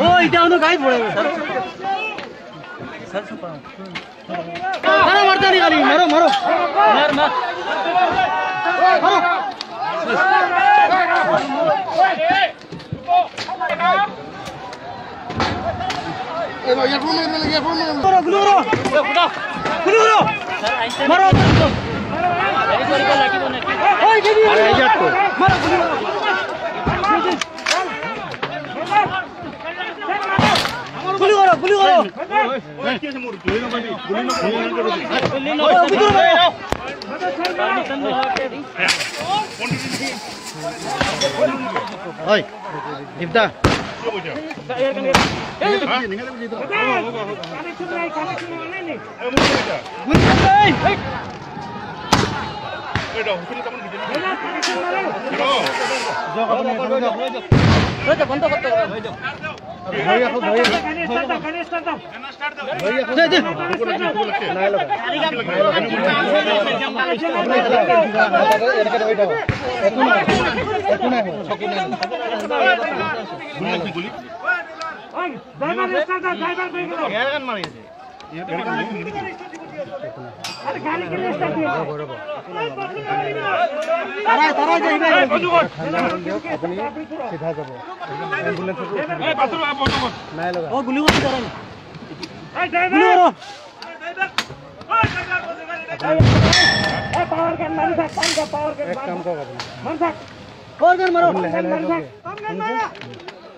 ও এটা অন্য গায়ে পড়ে গেছে মারো মারতে নিকালি মারো মারো মার মার মারো মারো মারো ओइ दिप्ता जग्गा पनि ড্রাইভার ড্রাইভার মারি सीधा যাব এম্বুলেন্স নাই লগা অ গুলি মাৰি যাবা এই ড্ৰাইভাৰ এই পাৱাৰ গন মাৰি থাক পাৱাৰ গন পাৱাৰ গন এক কাম কৰক আপুনি মাৰি থাক পাৱাৰ গন মাৰো লাহে লাহে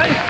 Hey!